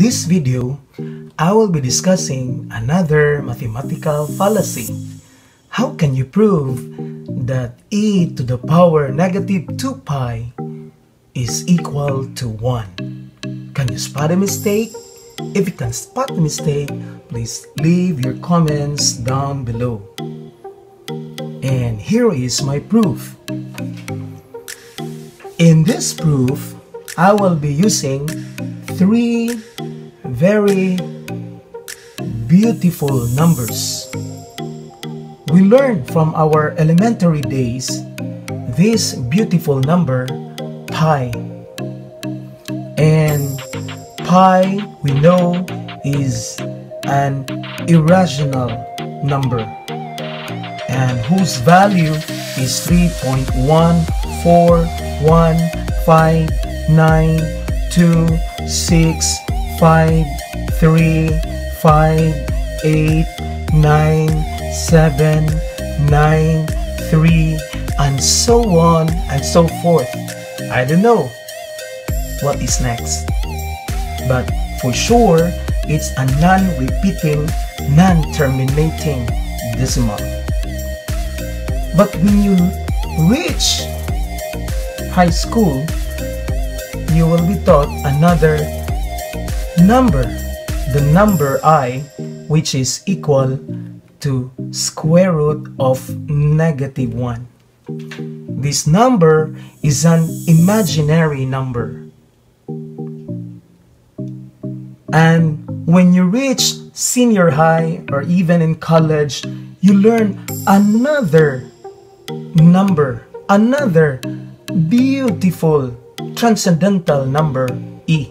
this video, I will be discussing another mathematical fallacy. How can you prove that e to the power negative 2 pi is equal to 1? Can you spot a mistake? If you can spot the mistake, please leave your comments down below. And here is my proof. In this proof, I will be using three very beautiful numbers. We learned from our elementary days this beautiful number pi. And pi we know is an irrational number and whose value is 3.141592 five, three, five, eight, nine, seven, nine, three, and so on and so forth. I don't know what is next. But for sure, it's a non-repeating, non-terminating decimal. But when you reach high school, you will be taught another number, the number i, which is equal to square root of negative 1. This number is an imaginary number. And when you reach senior high or even in college, you learn another number, another beautiful transcendental number E.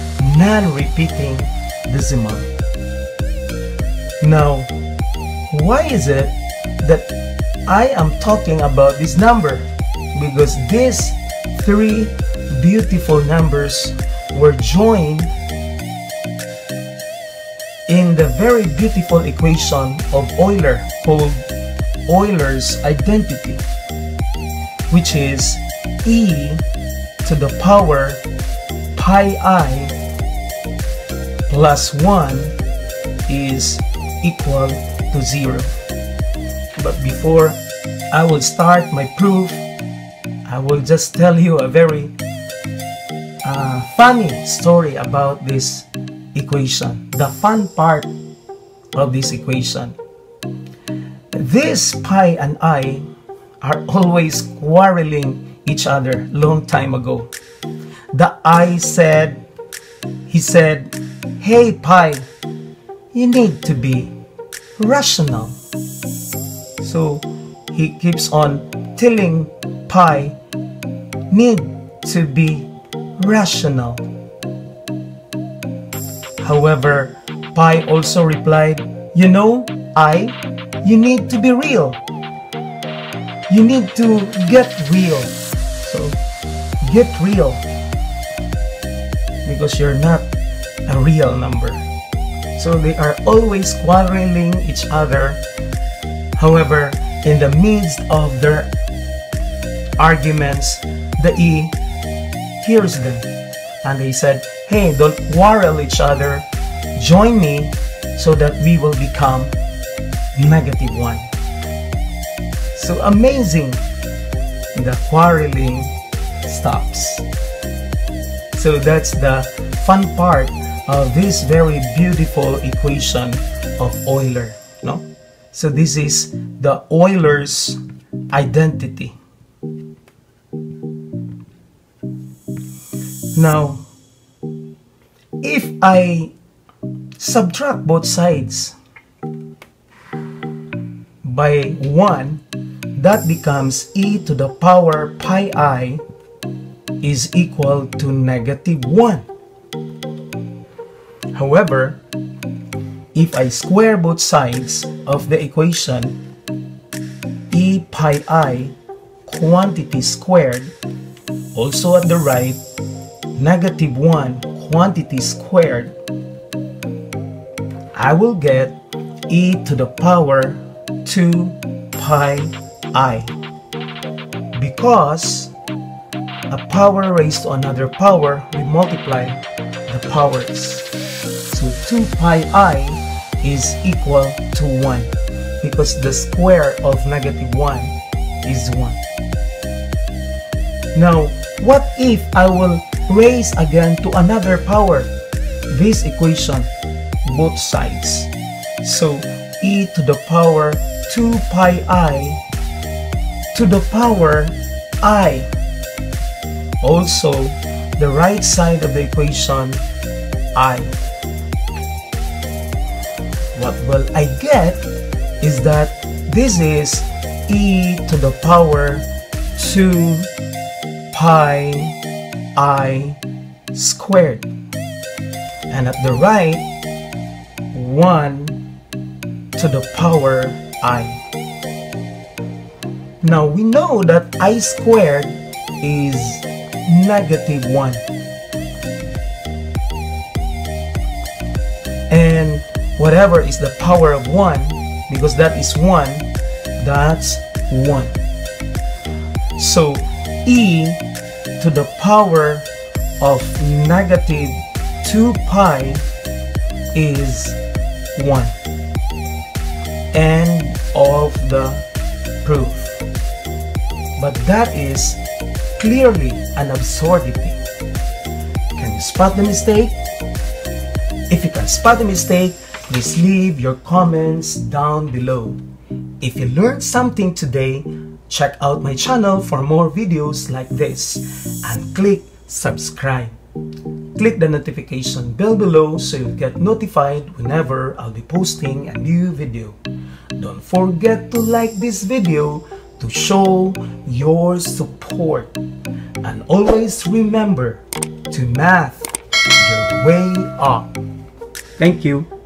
non-repeating decimal. Now, why is it that I am talking about this number? Because these three beautiful numbers were joined in the very beautiful equation of Euler called Euler's identity, which is e to the power pi i plus 1 is equal to 0. But before I will start my proof, I will just tell you a very uh, funny story about this equation. The fun part of this equation. This pi and i are always quarreling each other long time ago. The i said, he said, Hey Pi, you need to be rational. So he keeps on telling Pi, need to be rational. However, Pi also replied, You know, I, you need to be real. You need to get real. So, get real. Because you're not a real number. So they are always quarreling each other. However, in the midst of their arguments, the E hears them. And they said, hey, don't quarrel each other. Join me so that we will become negative 1. So amazing. The quarreling stops. So that's the fun part of this very beautiful equation of Euler. No? So this is the Euler's identity. Now, if I subtract both sides by 1, that becomes e to the power pi i is equal to negative 1. However, if I square both sides of the equation, e pi i quantity squared, also at the right, negative 1 quantity squared, I will get e to the power 2 pi i. Because a power raised to another power, we multiply the powers. So 2 pi i is equal to 1 because the square of negative 1 is 1. Now, what if I will raise again to another power this equation, both sides? So, e to the power 2 pi i to the power i. Also, the right side of the equation, i. What will I get is that this is e to the power 2 pi i squared. And at the right, 1 to the power i. Now we know that i squared is negative 1. Whatever is the power of 1, because that is 1, that's 1. So e to the power of negative 2 pi is 1 end of the proof. But that is clearly an absurdity. Can you spot the mistake? If you can spot the mistake, please leave your comments down below. If you learned something today, check out my channel for more videos like this and click subscribe. Click the notification bell below so you'll get notified whenever I'll be posting a new video. Don't forget to like this video to show your support. And always remember to math your way up. Thank you.